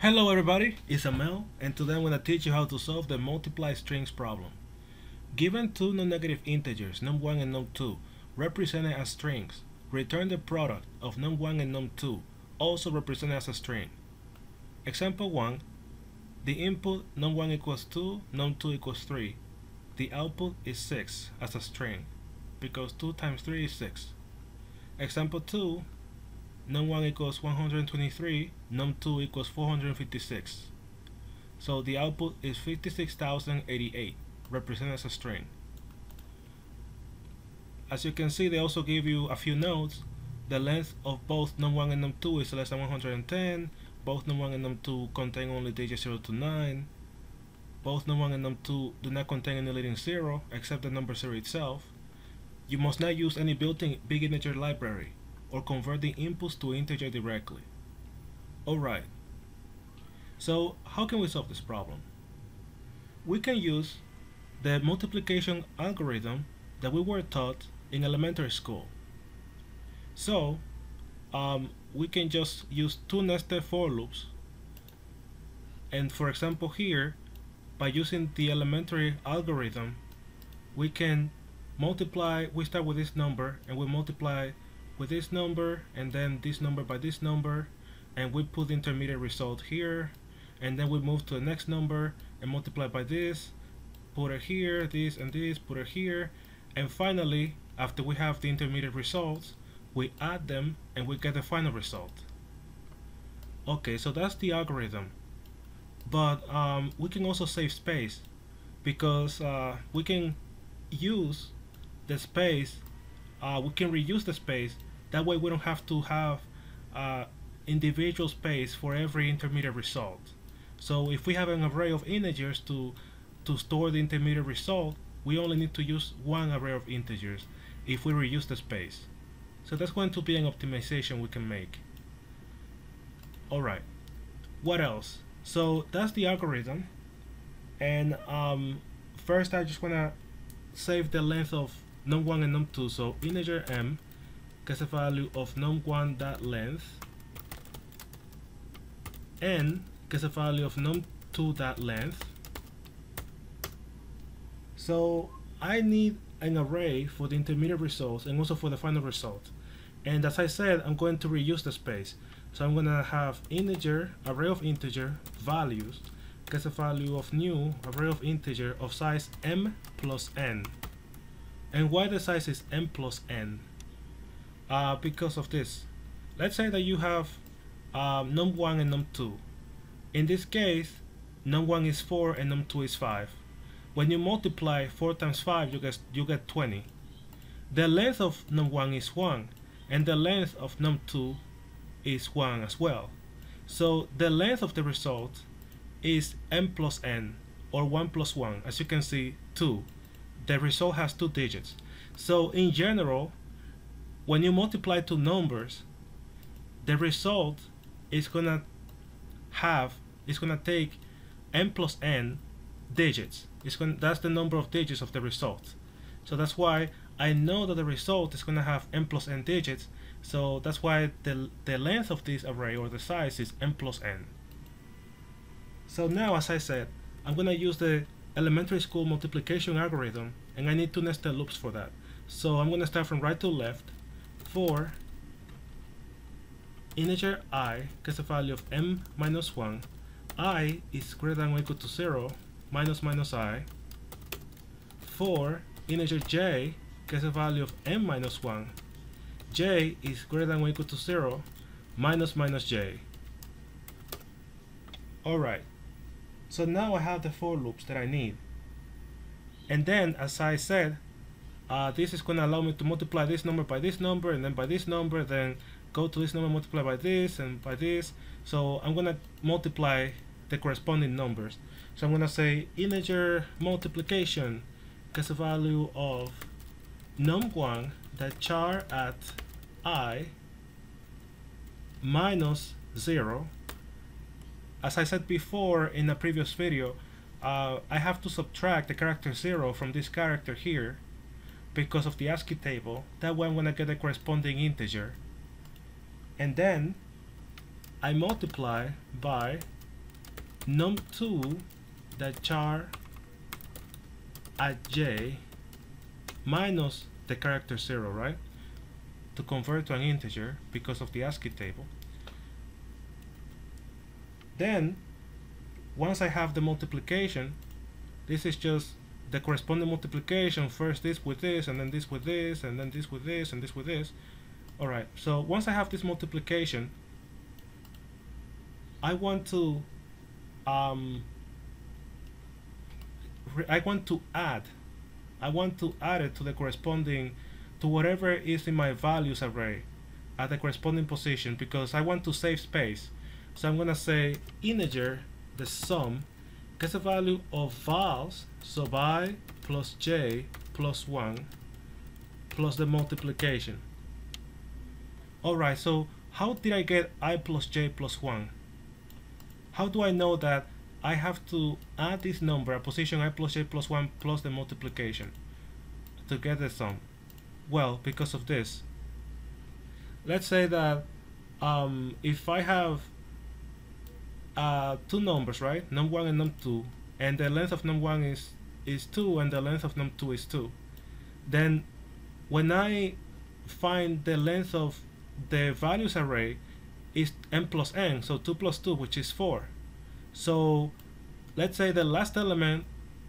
Hello everybody, it's Amell and today I'm going to teach you how to solve the multiply strings problem. Given two non-negative integers num1 and num2 represented as strings, return the product of num1 and num2 also represented as a string. Example 1, the input num1 equals 2, num2 equals 3. The output is 6 as a string because 2 times 3 is 6. Example 2, num1 equals 123, num2 equals 456. So the output is 56,088, represented as a string. As you can see, they also give you a few notes. The length of both num1 and num2 is less than 110. Both num1 and num2 contain only digits 0 to 9. Both num1 and num2 do not contain any leading 0, except the number 0 itself. You must not use any built-in big integer library or convert the inputs to integer directly. Alright, so how can we solve this problem? We can use the multiplication algorithm that we were taught in elementary school. So um, we can just use two nested for loops and for example here by using the elementary algorithm we can multiply we start with this number and we multiply with this number and then this number by this number and we put the intermediate result here and then we move to the next number and multiply by this put it here this and this put it here and finally after we have the intermediate results we add them and we get the final result. Okay so that's the algorithm. But um, we can also save space because uh, we can use the space uh, we can reuse the space that way we don't have to have uh, individual space for every intermediate result. So if we have an array of integers to, to store the intermediate result, we only need to use one array of integers if we reuse the space. So that's going to be an optimization we can make. Alright, what else? So that's the algorithm. And um, first I just want to save the length of num1 and num2. So integer m gets a value of num1 dot length n gets a value of num2 dot length so I need an array for the intermediate results and also for the final result. And as I said I'm going to reuse the space. So I'm gonna have integer array of integer values gets a value of new array of integer of size m plus n. And why the size is m plus n uh, because of this. Let's say that you have um, num1 and num2. In this case, num1 is 4 and num2 is 5. When you multiply 4 times 5, you get, you get 20. The length of num1 is 1, and the length of num2 is 1 as well. So the length of the result is m plus n, or 1 plus 1. As you can see, 2. The result has two digits. So in general, when you multiply two numbers, the result is gonna have is gonna take n plus n digits. It's going that's the number of digits of the result. So that's why I know that the result is gonna have n plus n digits. So that's why the the length of this array or the size is n plus n. So now, as I said, I'm gonna use the elementary school multiplication algorithm, and I need two nested loops for that. So I'm gonna start from right to left for integer i gets a value of m minus 1, i is greater than or equal to 0, minus minus i. For integer j gets a value of m minus 1, j is greater than or equal to 0, minus minus j. Alright, so now I have the for loops that I need. And then, as I said, uh, this is going to allow me to multiply this number by this number and then by this number then go to this number multiply by this and by this. So I'm going to multiply the corresponding numbers. So I'm going to say integer multiplication gets a value of num1 that char at i minus 0 as I said before in a previous video uh, I have to subtract the character 0 from this character here because of the ASCII table. That way I'm going to get a corresponding integer. And then I multiply by num2 that char at j minus the character 0, right? To convert to an integer because of the ASCII table. Then, once I have the multiplication, this is just the corresponding multiplication, first this with this, and then this with this, and then this with this, and this with this. Alright, so once I have this multiplication, I want to um, I want to add I want to add it to the corresponding to whatever is in my values array at the corresponding position because I want to save space so I'm gonna say integer the sum gets a value of vals so i plus j plus 1 plus the multiplication alright so how did I get i plus j plus 1 how do I know that I have to add this number, a position i plus j plus 1 plus the multiplication to get the sum? Well, because of this. Let's say that um, if I have uh, two numbers, right, num1 and num2, and the length of num1 is, is 2 and the length of num2 is 2, then when I find the length of the values array, is n plus n, so 2 plus 2, which is 4. So let's say the last element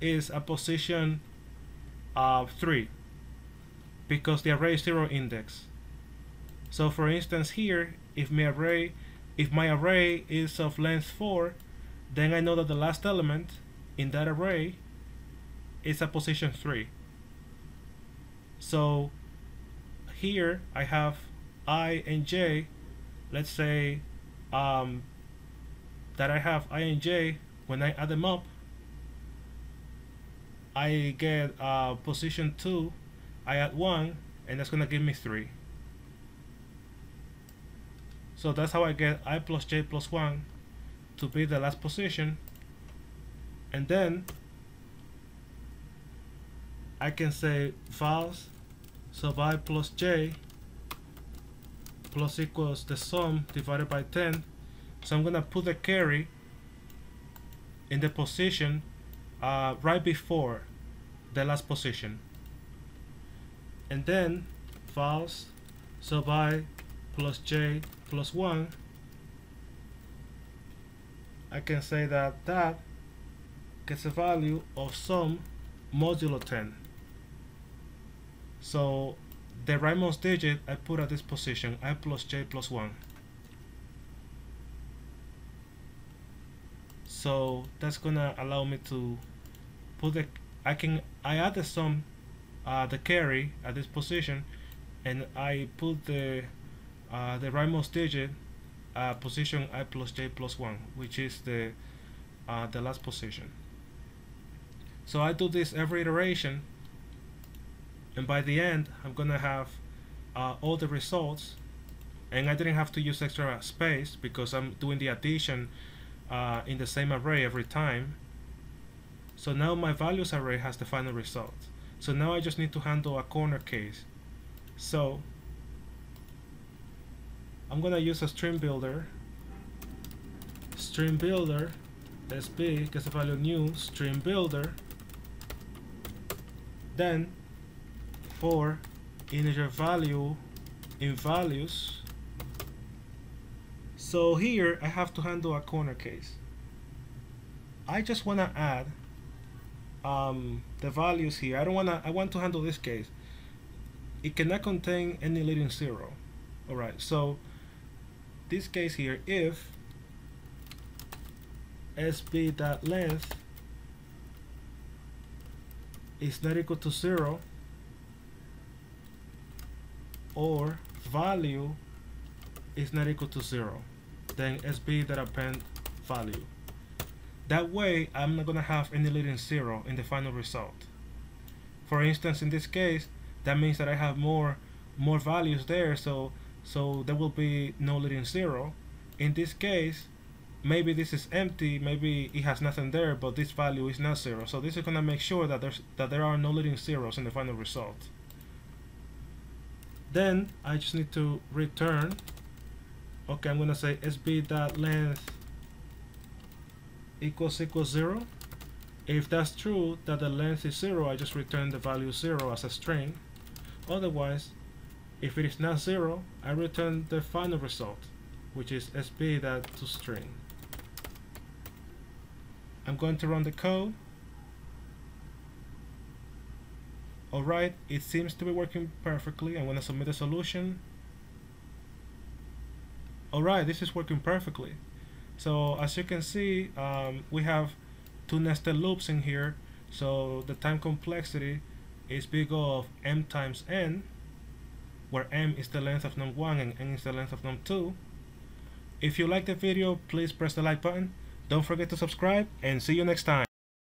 is a position of 3 because the array is 0 index. So for instance here, if my array if my array is of length 4, then I know that the last element in that array is a position 3. So here I have i and j let's say um, that I have i and j, when I add them up, I get uh, position 2, I add 1, and that's going to give me 3. So that's how I get i plus j plus 1 to be the last position. And then I can say vals sub i plus j plus equals the sum divided by 10. So I'm going to put the carry in the position uh, right before the last position. And then vals sub i plus j plus 1 I can say that that gets a value of sum modulo 10. So the rightmost digit I put at this position, i plus j plus 1. So that's gonna allow me to put the, I can, I add the sum, uh, the carry at this position, and I put the, uh, the rightmost digit uh, position i plus j plus 1, which is the, uh, the last position. So I do this every iteration and by the end I'm gonna have uh, all the results and I didn't have to use extra space because I'm doing the addition uh, in the same array every time. So now my values array has the final result. So now I just need to handle a corner case. So I'm gonna use a string builder. String builder sb gets a value new string builder then for integer value in values. So here I have to handle a corner case. I just want to add um, the values here. I don't want to I want to handle this case. It cannot contain any leading zero. Alright so this case here if sb.length is not equal to zero or value is not equal to zero then SB append value. That way I'm not gonna have any leading zero in the final result. For instance in this case that means that I have more more values there so so there will be no leading zero in this case maybe this is empty maybe it has nothing there but this value is not zero so this is gonna make sure that there's that there are no leading zeros in the final result then I just need to return okay I'm gonna say sb.length equals equals 0. If that's true, that the length is 0, I just return the value 0 as a string. Otherwise, if it is not 0, I return the final result, which is sb that to string. I'm going to run the code. Alright, it seems to be working perfectly. I'm going to submit a solution. Alright, this is working perfectly. So as you can see, um, we have two nested loops in here. So the time complexity is big O of m times n, where m is the length of num1 and n is the length of num2. If you like the video, please press the like button. Don't forget to subscribe and see you next time.